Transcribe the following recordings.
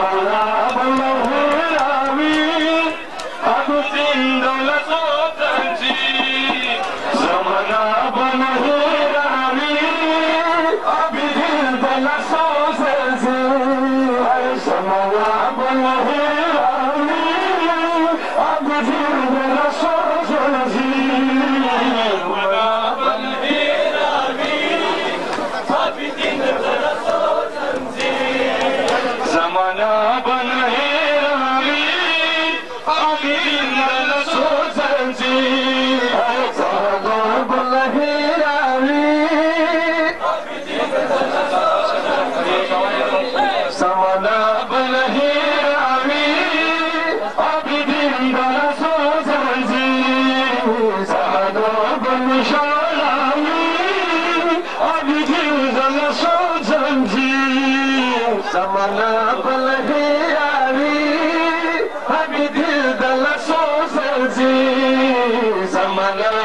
Allah. दिल दल social जी। समल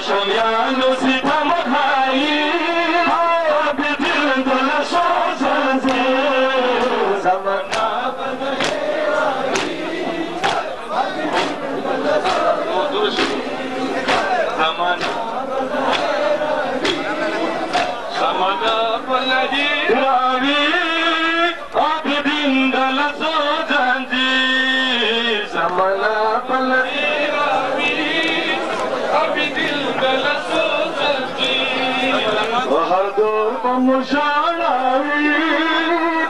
Yaşamayan o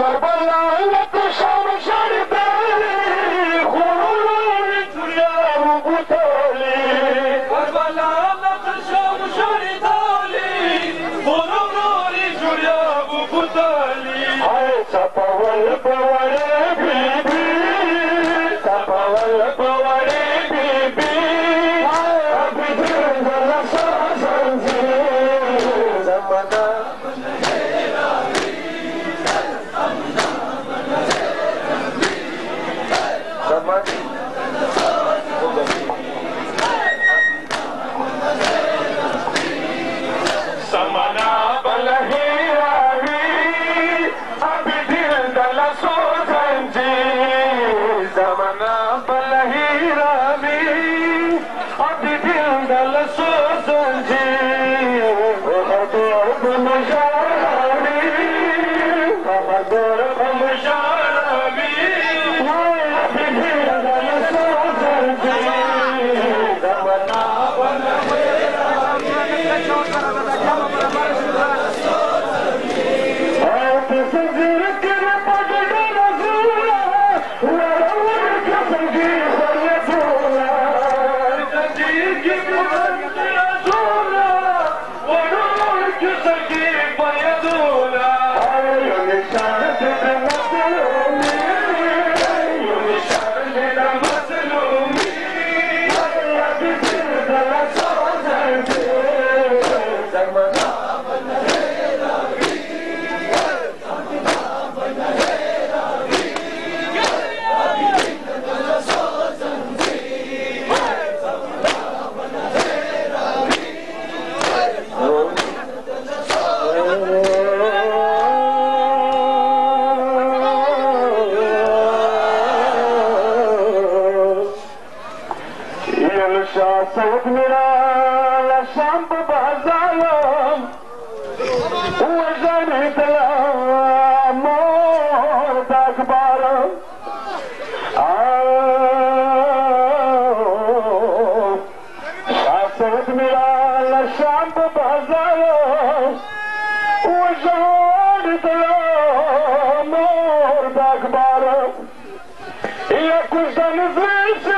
बल लाल गुरू न Baiano! لشاں سقط میرا لشم به هزارم و جانه سلام مرد اکبر آ لشان سقط میرا لشم به هزارم و جان دمر دکباله يہ کو جان زل سے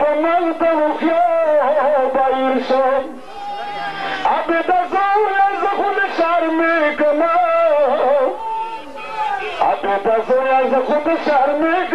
पमलियो पुल शार्मिक नसो आज़ ख़ुदि शार्मिक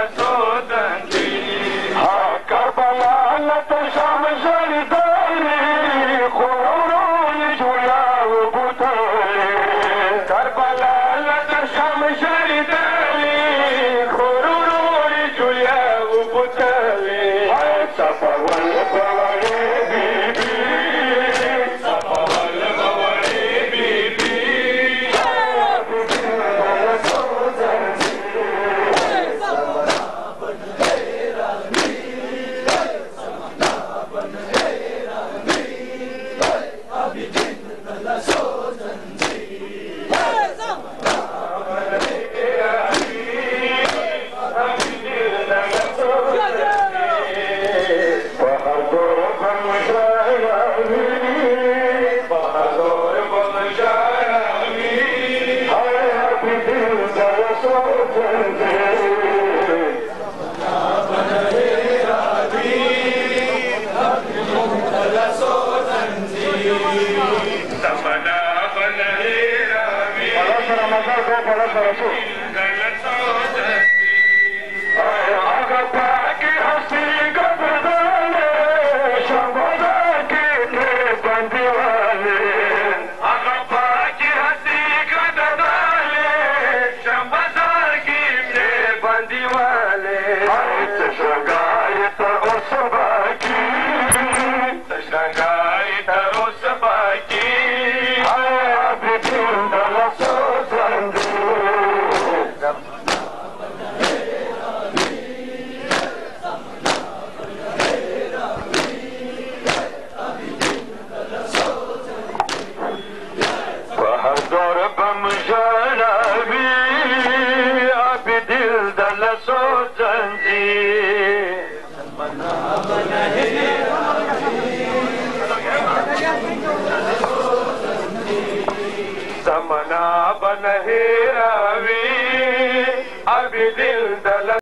Kasoo. Allah so समना बन हे रवि अभी दिल दल